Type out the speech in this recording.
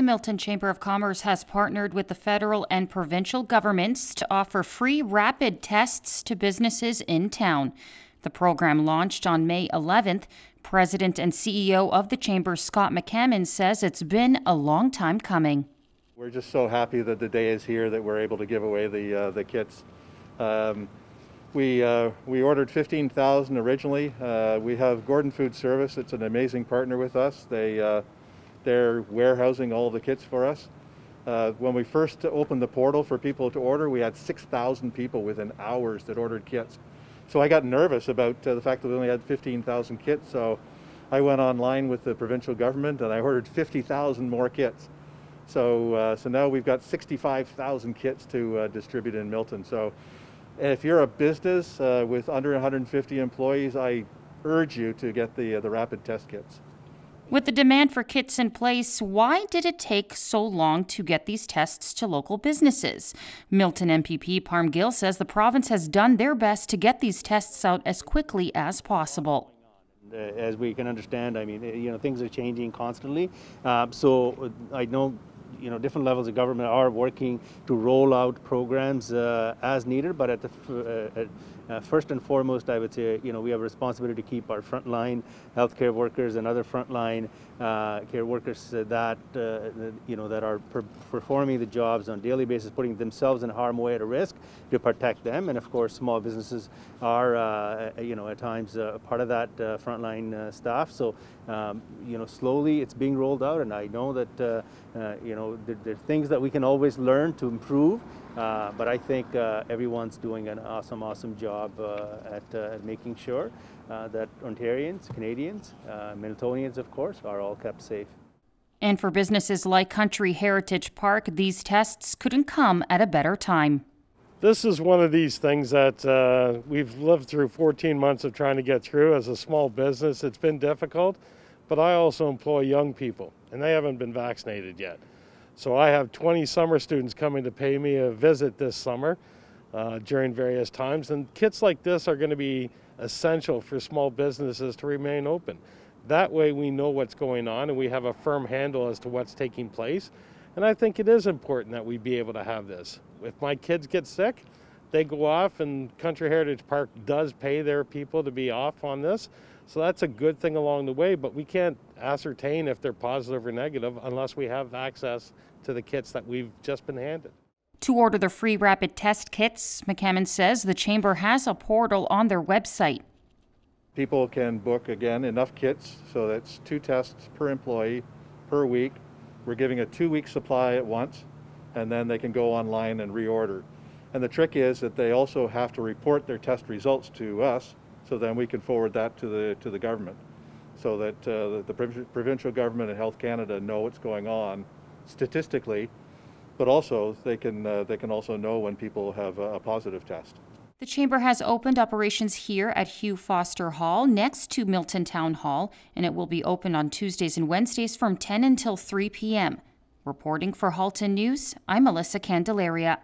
The Milton Chamber of Commerce has partnered with the federal and provincial governments to offer free rapid tests to businesses in town. The program launched on May 11th. President and CEO of the Chamber, Scott McCammon, says it's been a long time coming. We're just so happy that the day is here that we're able to give away the, uh, the kits. Um, we, uh, we ordered 15,000 originally. Uh, we have Gordon Food Service. It's an amazing partner with us. They, uh, they're warehousing all the kits for us. Uh, when we first opened the portal for people to order, we had 6,000 people within hours that ordered kits. So I got nervous about uh, the fact that we only had 15,000 kits. So I went online with the provincial government and I ordered 50,000 more kits. So, uh, so now we've got 65,000 kits to uh, distribute in Milton. So if you're a business uh, with under 150 employees, I urge you to get the, uh, the rapid test kits. With the demand for kits in place, why did it take so long to get these tests to local businesses? Milton MPP Parm Gill says the province has done their best to get these tests out as quickly as possible. Uh, as we can understand, I mean, you know, things are changing constantly. Uh, so I know you know different levels of government are working to roll out programs uh, as needed but at the uh, uh, first and foremost, I would say, you know, we have a responsibility to keep our frontline healthcare workers and other frontline uh, care workers that, uh, you know, that are per performing the jobs on a daily basis, putting themselves in harm way at a risk to protect them. And of course, small businesses are, uh, you know, at times uh, part of that uh, frontline staff. So, um, you know, slowly it's being rolled out, and I know that, you know, there, there, are things that we can always learn to improve. Uh, but I think uh, everyone's doing an awesome, awesome job uh, at, uh, at, making sure uh, that Ontarians, Canadians, uh, Miltonians, of course, are all kept safe. And for businesses like Country Heritage Park, these tests couldn't come at a better time. This is one of these things that we've lived through 14 months of trying to get through as a small business. It's been difficult, but I also employ young people, and they haven't been vaccinated yet. So I have 20 summer students coming to pay me a visit this summer uh, during various times. And kits like this are going to be essential for small businesses to remain open. That way we know what's going on and we have a firm handle as to what's taking place. And I think it is important that we be able to have this. If my kids get sick, they go off and Country Heritage Park does pay their people to be off on this. So that's a good thing along the way, but we can't ascertain if they're positive or negative unless we have access to the kits that we've just been handed. To order the free rapid test kits, McCammon says the Chamber has a portal on their website. People can book again enough kits, so that's two tests per employee per week. We're giving a two week supply at once, and then they can go online and reorder. And the trick is that they also have to report their test results to us so then we can forward that to the to the government, so that uh, the, the provincial government and Health Canada know what's going on statistically, but also they can uh, they can also know when people have a, a positive test. The Chamber has opened operations here at Hugh Foster Hall next to Milton Town Hall, and it will be open on Tuesdays and Wednesdays from 10 until 3 p.m. Reporting for Halton News, I'm Melissa Candelaria.